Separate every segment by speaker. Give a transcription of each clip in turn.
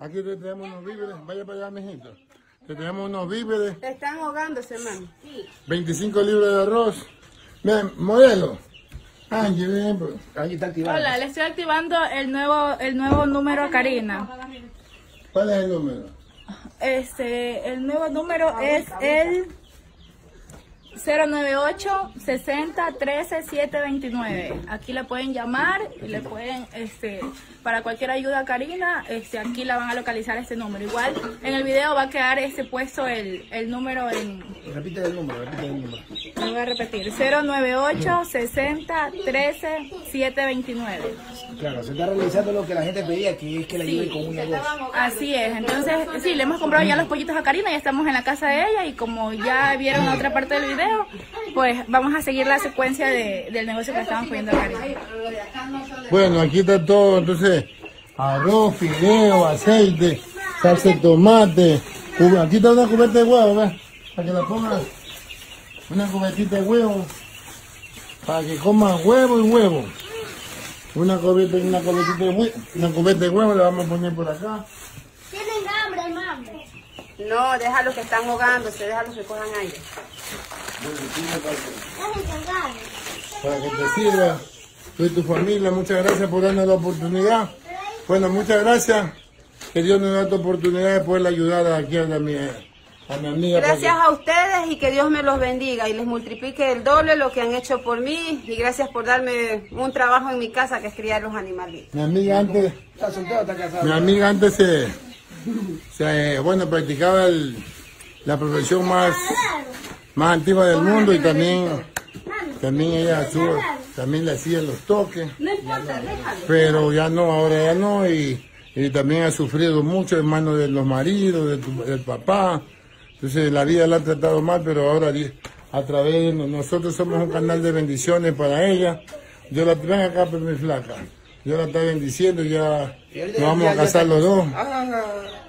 Speaker 1: Aquí te tenemos unos víveres. Vaya para allá, mijito. Te tenemos unos víveres.
Speaker 2: Están ahogándose, mami.
Speaker 1: 25 libras de arroz. Ven, modelo. Angie, ven. pues.
Speaker 3: Ahí está activado.
Speaker 4: Hola, le estoy activando el nuevo, el nuevo número a Karina.
Speaker 1: ¿Cuál es el número?
Speaker 4: Este, el nuevo número es el 098 60 13 729. Aquí la pueden llamar y le pueden, este, para cualquier ayuda a Karina, este, aquí la van a localizar este número. Igual en el video va a quedar este puesto el, el número en,
Speaker 3: Repite el número, repite el número.
Speaker 4: lo voy a repetir, 098 60 13 729.
Speaker 3: Claro, se está realizando lo que la gente pedía, que es que le ayude con un negocio.
Speaker 4: Así es, entonces sí, le hemos comprado ya los pollitos a Karina, ya estamos en la casa de ella y como ya vieron la otra parte del video, pues vamos a seguir la secuencia de- del negocio que estamos poniendo a Karina.
Speaker 1: Bueno, aquí está todo. Entonces, arroz, fideo, aceite, salsa de tomate. Aquí está una cubierta de huevo, ¿ves? Para que la pongas. Una cubiertita de huevo. Para que comas huevo y huevo. Una cubierta, una cubiertita de huevo. Una cubierta de huevo la vamos a poner por acá.
Speaker 5: Tienen hambre, mami.
Speaker 2: No, déjalos que están ahogándose, déjalos que cojan aire.
Speaker 1: Para que te sirva tú y tu familia. Muchas gracias por darnos la oportunidad. Bueno, muchas gracias. Que Dios nos da esta oportunidad de poder ayudar aquí a, la, mi, a mi amiga.
Speaker 2: Gracias a ustedes y que Dios me los bendiga y les multiplique el doble lo que han hecho por mí y gracias por darme un trabajo en mi casa que es criar los animalitos.
Speaker 1: Mi amiga antes,
Speaker 3: ¿Está soltero o está casado?
Speaker 1: mi amiga antes se, se, bueno, practicaba el- la profesión más, más antigua del mundo y también, también ella también le hacía los toques.
Speaker 2: No importa, déjalo.
Speaker 1: pero ya no, ahora ya no, y, y también ha sufrido mucho en manos de los maridos, de tu- del papá, entonces la vida la ha tratado mal, pero ahora a través de no- nosotros somos un canal de bendiciones para ella, yo la ven acá, pero mi flaca, yo la estoy bendiciendo, ya nos vamos a casar los dos.
Speaker 3: Ah,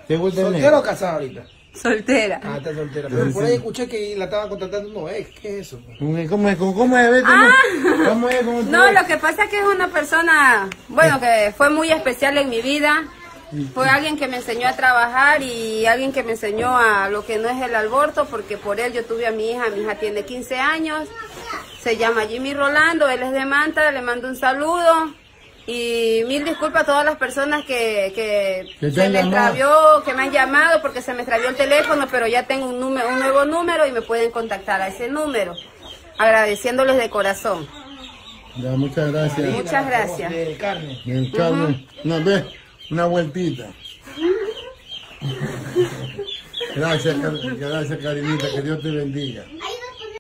Speaker 1: ¿Te gusta
Speaker 3: ¿Soltero casado ahorita?
Speaker 2: Soltera.
Speaker 3: Ah, está soltera. Pero por ahí escuché que la estaban contratando un ex. ¿Qué es eso?
Speaker 1: ¿Cómo es? ¿Cómo es? ¿Cómo es? Ve, ¿Cómo, cómo es? ¿Cómo
Speaker 2: No, lo que pasa es que es una persona, bueno, que fue muy especial en mi vida. Fue alguien que me enseñó a trabajar y alguien que me enseñó a lo que no es el aborto, porque por él yo tuve a mi hija. Mi hija tiene 15 años. Se llama Jimmy Rolando, él es de Manta, le mando un saludo. Y mil disculpas a todas las personas que, que se me extravió, que me han llamado porque se me extravió el teléfono, pero ya tengo un, número, un nuevo número y me pueden contactar a ese número. Agradeciéndoles de corazón.
Speaker 1: Ya, muchas gracias.
Speaker 2: Muchas gracias.
Speaker 3: De carne.
Speaker 1: Bien, Carmen, una vez, una vueltita. Gracias, gracias, Karinita, que Dios te bendiga.